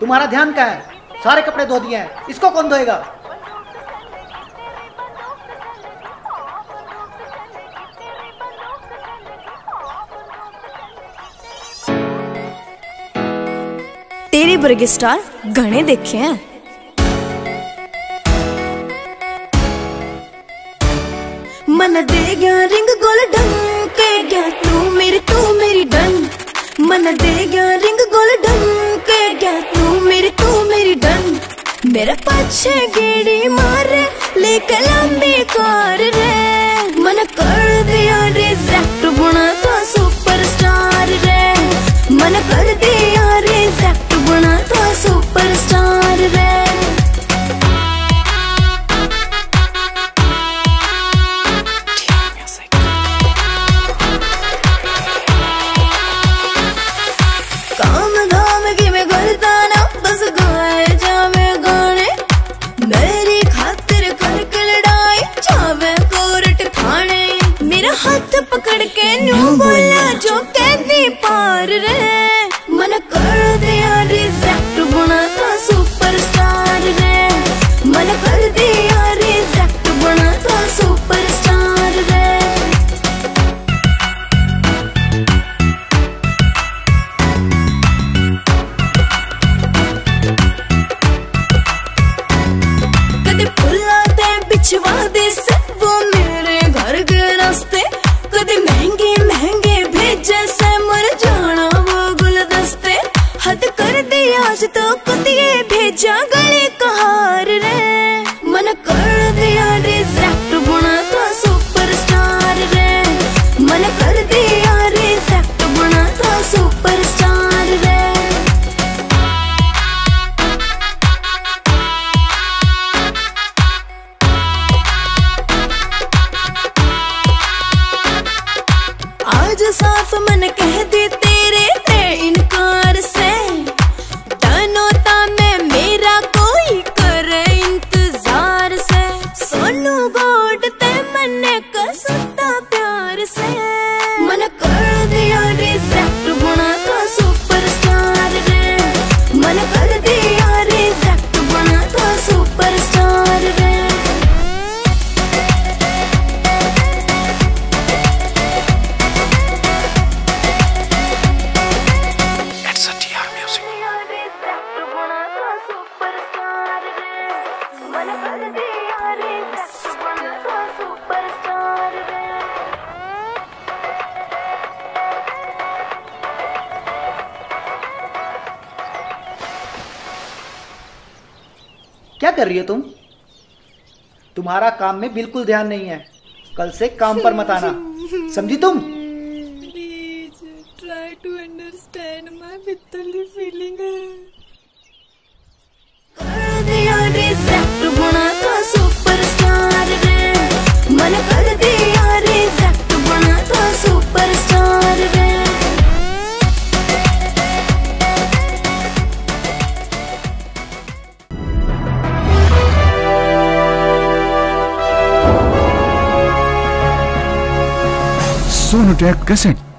तुम्हारा ध्यान क्या है? सारे कपड़े धो दिए हैं इसको कौन धोएगा? तेरे वर्गे स्टार घने देखे हैं। मन दे गया रिंग गोल्डन के, गया तू मेरी तू मेरी डन। मन दे गया रिंग गोल्डन के, गया तू मेरी तू मेरी डन। मेरे पाछे गेड़ी मारे लेके लंबी कार रे। मन कर बिछवा दे सब वो मेरे घर के रास्ते। कदे महँगे महँगे भेजे से मर जाना वो गुलदस्ते। हद कर दिया आज तो कुतिए भेजा गले कहार साफ़ मन कह दे क्या कर रही हो तुम? तुम्हारा काम में बिल्कुल ध्यान नहीं है। कल से काम पर मत आना। समझी तुम? Please try to understand my bitterly feeling. Sonotech Cassette.